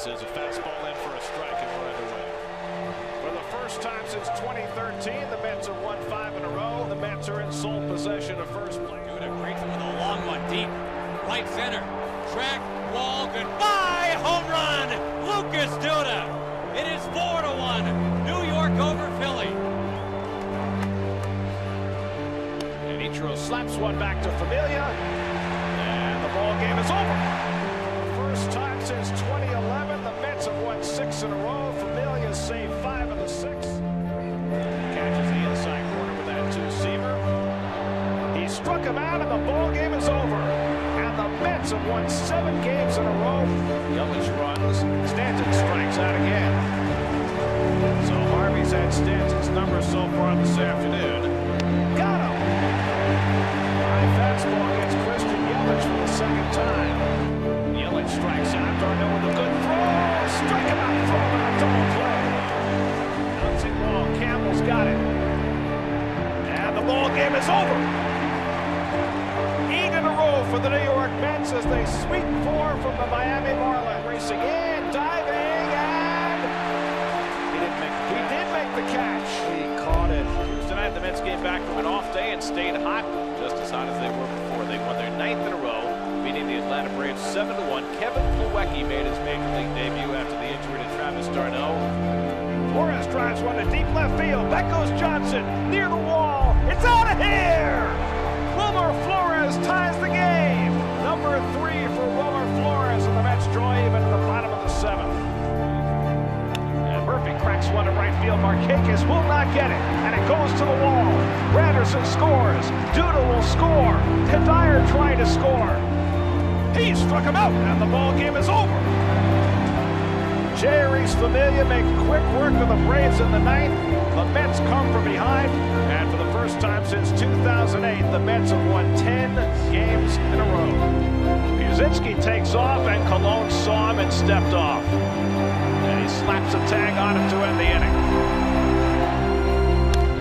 Says a fastball in for a strike, and we're underway. For the first time since 2013, the Mets have won five in a row. The Mets are in sole possession of first place. Duda creeps with a long one deep. Right center. Track, wall, goodbye. Home run. Lucas Duda. It is 4 to 1. New York over Philly. And Ichiro slaps one back to Familia. And the ball game is over. In a row. Familia saved five of the six. Catches the inside corner with that two-seamer. He struck him out, and the ball game is over. And the Mets have won seven games in a row. Yelich runs. Stanton strikes out again. So Harvey's had Stanton's number so far this afternoon. Got him! High fastball against Christian Yelich for the second time. Yelich strikes out. d'Arnaud with a good throw. Strike him out. Double play. Bouncing ball. Campbell's got it. And the ball game is over. Eight in a row for the New York Mets as they sweep four from the Miami Marlins. Racing in, diving, and he didn't make. He did make the catch. He caught it. Tonight the Mets came back from an off day and stayed hot, just as hot as they were before. They won their ninth in a row, beating the Atlanta Braves 7 to 1. Kevin Plawecki made his major league debut after the Drives one to deep left field. Back goes Johnson near the wall. It's out of here. Wilmer Flores ties the game. Number three for Wilmer Flores, and the Mets draw even in the bottom of the seventh. And Murphy cracks one to right field. Markakis will not get it, and it goes to the wall. Granderson scores. Duda will score. Cuddyer trying to score. He struck him out, and the ball game is over. Familia make quick work of the Braves in the ninth. The Mets come from behind, and for the first time since 2008, the Mets have won 10 games in a row. Pierzynski takes off, and Colón saw him and stepped off. And he slaps a tag on him to end the inning.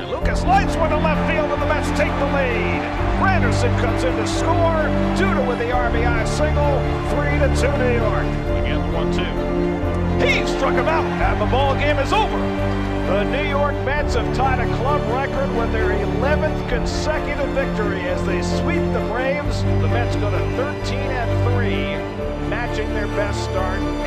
And Lucas lights one to left field, and the Mets take the lead. Granderson comes in to score. Duda with the RBI single. 3 to 2 New York. Again, the 1 2 took him out, and the ball game is over. The New York Mets have tied a club record with their 11th consecutive victory as they sweep the Braves. The Mets go to 13 and 3, matching their best start